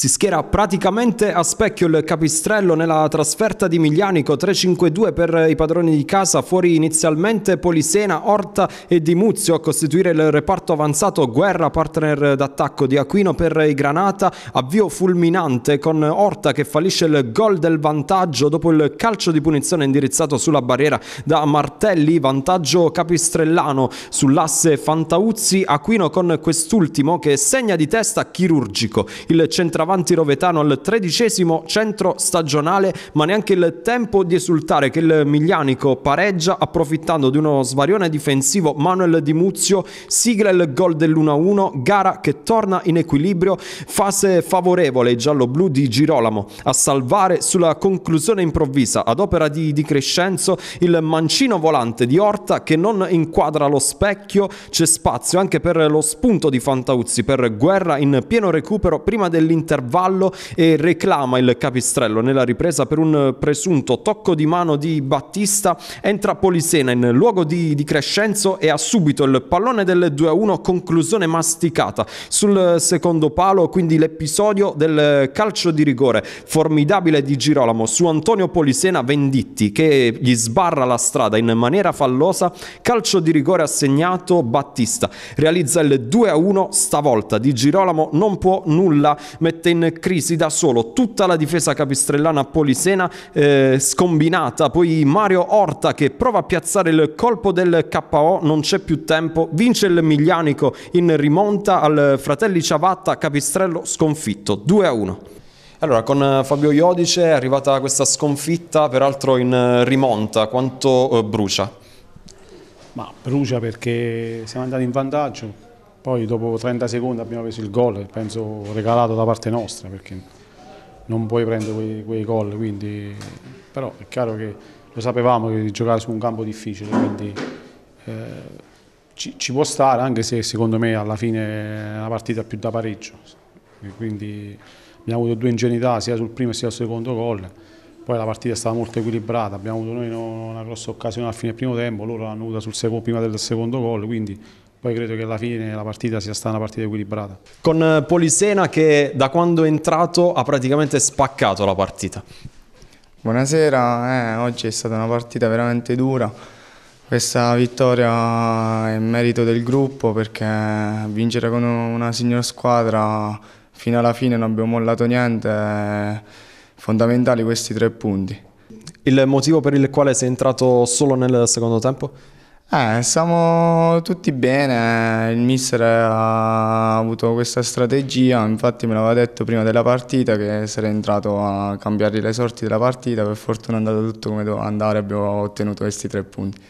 Si schiera praticamente a specchio il Capistrello nella trasferta di Miglianico 3-5-2 per i padroni di casa, fuori inizialmente Polisena, Orta e Di Muzio a costituire il reparto avanzato Guerra, partner d'attacco di Aquino per i Granata, avvio fulminante con Orta che fallisce il gol del vantaggio dopo il calcio di punizione indirizzato sulla barriera da Martelli, vantaggio capistrellano sull'asse Fantauzzi, Aquino con quest'ultimo che segna di testa chirurgico. Il centravanti centravanti rovetano al tredicesimo centro stagionale, ma neanche il tempo di esultare che il Miglianico pareggia approfittando di uno svarione difensivo. Manuel Di Muzio sigla il gol dell'1-1, gara che torna in equilibrio, fase favorevole giallo-blu di Girolamo a salvare sulla conclusione improvvisa ad opera di, di Crescenzo il mancino volante di Orta che non inquadra lo specchio, c'è spazio anche per lo spunto di Fantauzzi per guerra in pieno recupero prima dell'intervento intervallo e reclama il capistrello. Nella ripresa per un presunto tocco di mano di Battista. Entra Polisena in luogo di, di Crescenzo e ha subito il pallone del 2-1, conclusione masticata. Sul secondo palo, quindi l'episodio del calcio di rigore formidabile di Girolamo su Antonio Polisena Venditti che gli sbarra la strada in maniera fallosa, calcio di rigore assegnato Battista, realizza il 2-1, stavolta di Girolamo non può nulla, mette in crisi da solo. Tutta la difesa capistrellana polisena eh, scombinata, poi Mario Orta che prova a piazzare il colpo del KO, non c'è più tempo, vince il Miglianico in rimonta al Fratelli Ciavatta, Capistrello sconfitto, 2 a 1. Allora, con Fabio Iodice è arrivata questa sconfitta, peraltro in rimonta, quanto eh, brucia? Ma brucia perché siamo andati in vantaggio, poi dopo 30 secondi abbiamo preso il gol, penso regalato da parte nostra, perché non puoi prendere quei, quei gol, quindi... però è chiaro che lo sapevamo di giocare su un campo difficile, quindi eh, ci, ci, può stare, anche se secondo me alla fine è una partita più da pareggio. Quindi abbiamo avuto due ingenuità sia sul primo sia sul secondo gol, poi la partita è stata molto equilibrata, abbiamo avuto noi una grossa occasione al fine primo tempo, loro l'hanno avuta sul secondo, prima del secondo gol, quindi poi credo che alla fine la partita sia stata una partita equilibrata. Con eh, Polisena che da quando è entrato ha praticamente spaccato la partita. Buonasera, eh, oggi è stata una partita veramente dura. Questa vittoria è merito del gruppo perché vincere con una signora squadra fino alla fine non abbiamo mollato niente, fondamentali questi tre punti. Il motivo per il quale sei entrato solo nel secondo tempo? Eh, stiamo tutti bene, il mister ha avuto questa strategia, infatti me l'aveva detto prima della partita che sarei entrato a cambiare le sorti della partita, per fortuna è andato tutto come doveva andare, abbiamo ottenuto questi tre punti.